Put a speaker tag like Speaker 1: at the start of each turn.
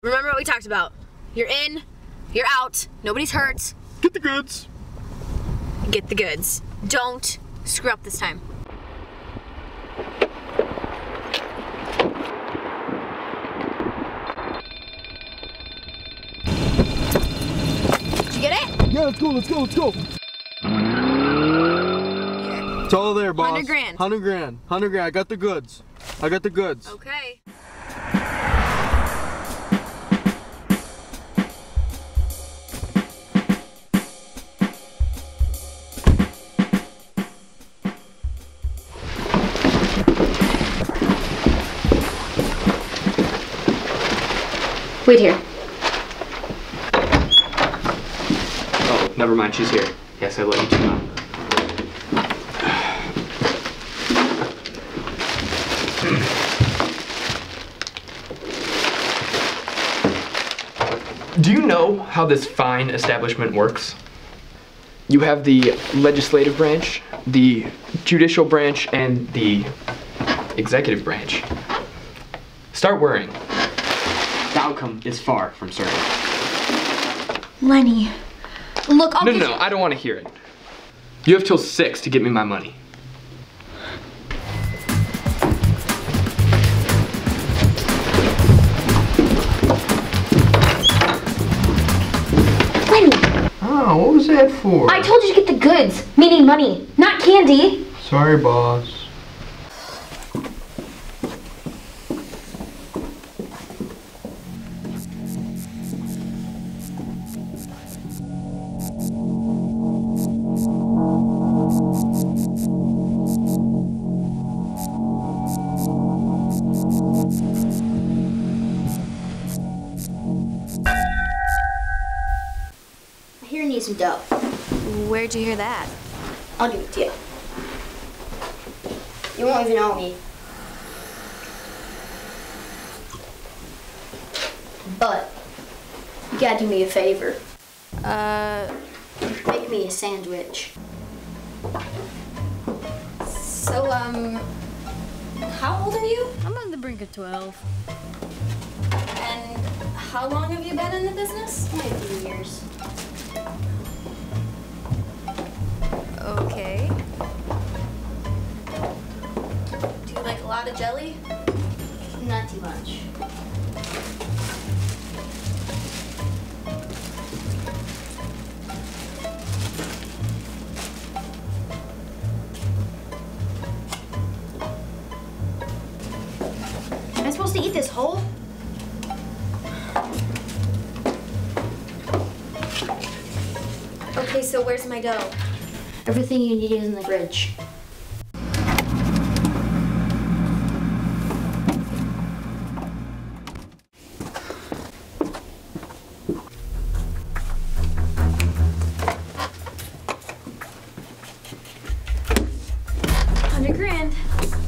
Speaker 1: Remember what we talked about. You're in, you're out, nobody's hurt.
Speaker 2: Get the goods.
Speaker 1: Get the goods. Don't screw up this time. Did you get it?
Speaker 2: Yeah, let's go, let's go, let's go. It's all there, boss.
Speaker 1: 100 grand.
Speaker 2: 100 grand. 100 grand. I got the goods. I got the goods.
Speaker 1: Okay. Wait here.
Speaker 3: Oh, never mind, she's here. Yes, I love you too. Do you know how this fine establishment works? You have the legislative branch, the judicial branch, and the executive branch. Start worrying. The outcome is far from certain.
Speaker 1: Lenny. Look, I'll
Speaker 3: No, no, no, I don't want to hear it. You have till six to get me my money.
Speaker 1: Lenny,
Speaker 2: Oh, what was that for?
Speaker 1: I told you to get the goods, meaning money, not candy.
Speaker 2: Sorry, boss.
Speaker 4: I need some dough.
Speaker 1: Where'd you hear that?
Speaker 4: I'll give it to you. You won't even know me. But you gotta do me a favor.
Speaker 1: Uh,
Speaker 4: Make me a sandwich.
Speaker 1: so, um,
Speaker 4: How old are you?
Speaker 1: I'm on the brink of 12.
Speaker 4: And how long have you been in the business? Only a few years. Of jelly? Not too much. Am I supposed to eat this whole?
Speaker 1: Okay, so where's my dough?
Speaker 4: Everything you need is in the fridge. grand.